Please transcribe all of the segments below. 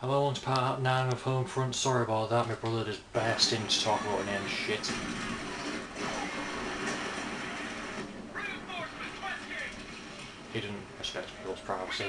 Hello, it's part 9 of Homefront. Sorry about that, my brother just burst in to talk about any shit. He didn't respect people's privacy.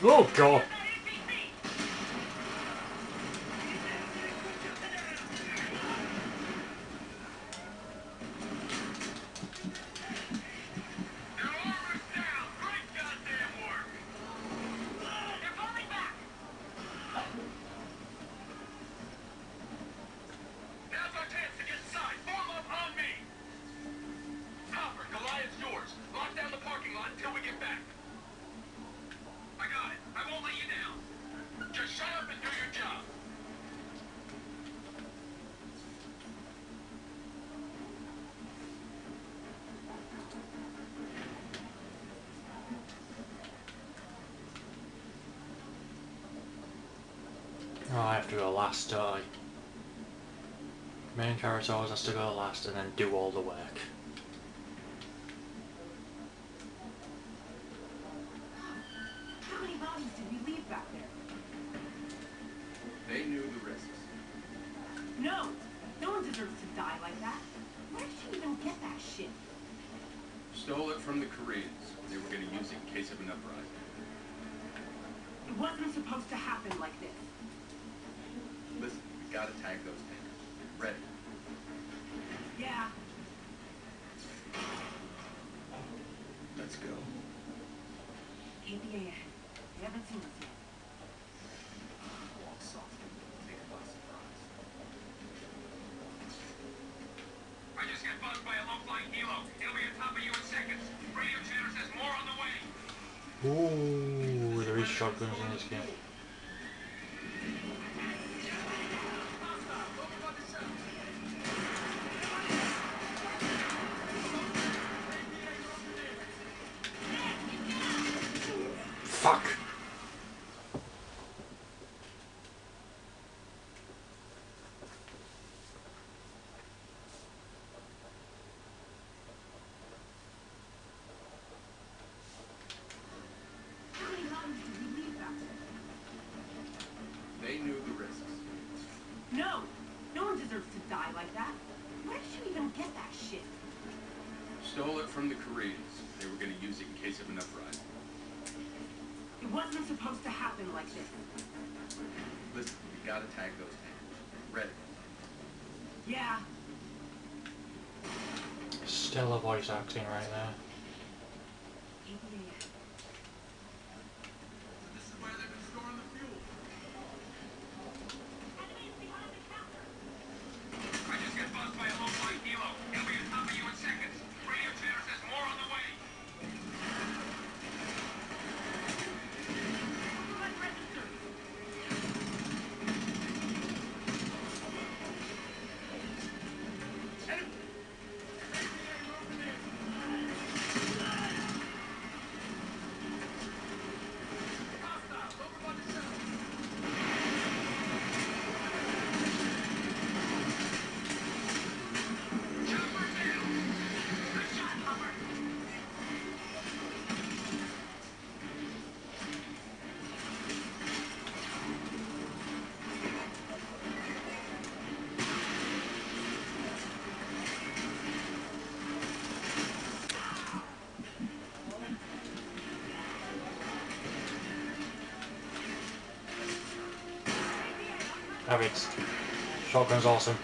Oh god! Now's our chance to get inside. Form up on me. Hopper, Goliath's yours. Lock down the parking lot until we get back. I got it. I won't let you down. Just shut up and do your job. I have to go last, don't I? Main character always has to go last and then do all the work. How many bodies did we leave back there? They knew the risks. No! No one deserves to die like that. Where did you even get that shit? Stole it from the Koreans. They were going to use it in case of an uprising. It wasn't supposed to happen like this. Listen, we gotta tag those tankers. Ready. Yeah. Let's go. KPA. They haven't seen us yet. Walk softly. Take it by surprise. I just got buzzed by a low-flying helo. It'll be on top of you in seconds. Radio chatter says more on the way. Ooh, there is shotguns in this game. Fuck! How many bodies did we leave back there? They knew the risks. No! No one deserves to die like that. Where did you even get that shit? Stole it from the Koreans. They were going to use it in case of an uprising. It wasn't supposed to happen like this. Listen, we gotta tag those tankers. Ready. Yeah. Stellar voice acting right there. Have it. Shotgun's awesome.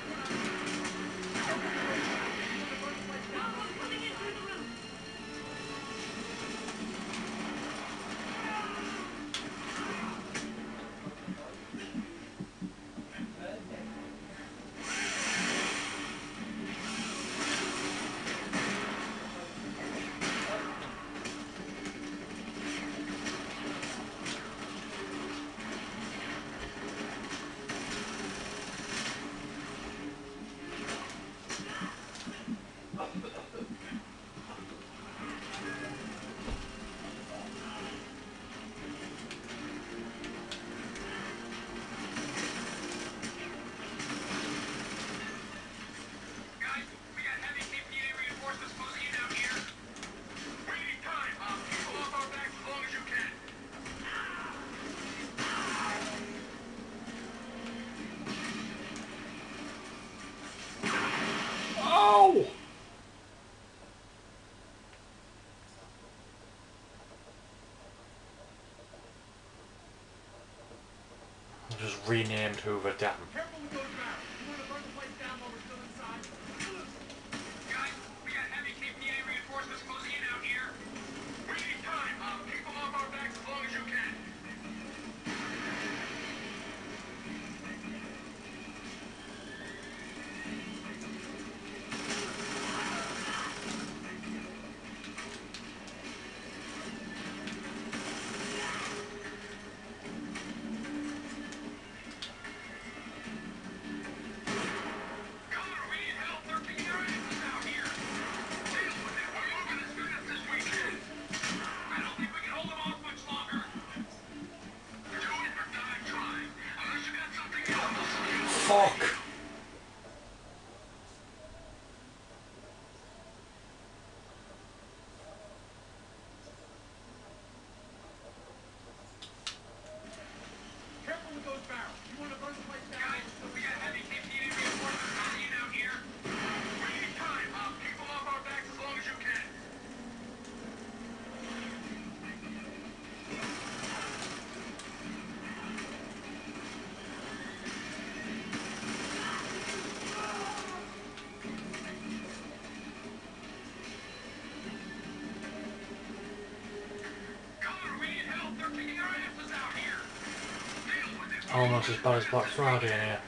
just renamed Hoover Dam. almost as bad as Black Friday in here.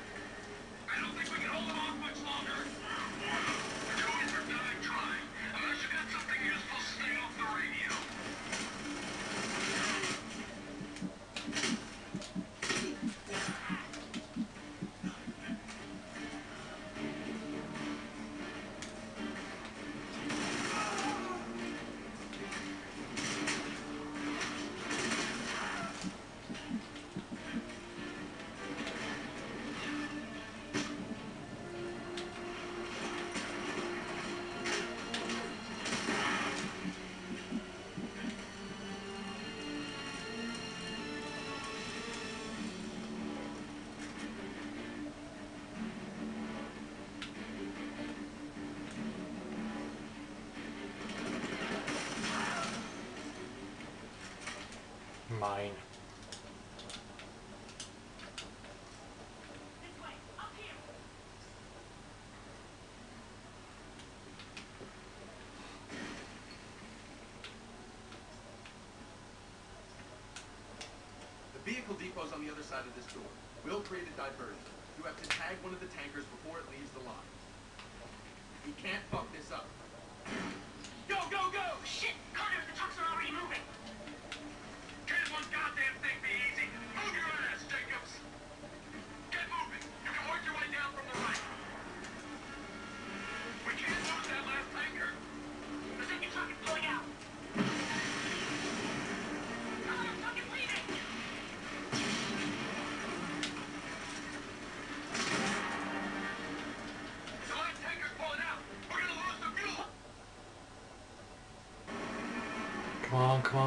mine. The vehicle depot's on the other side of this door. We'll create a diversion. You have to tag one of the tankers before it leaves the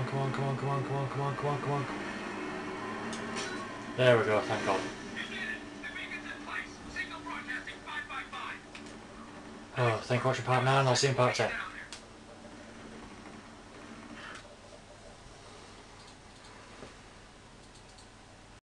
come on, come on, come on, come on, come on, come on, come on. There we go, thank God. Oh, thank you for watching part 9, I'll see you in part 10.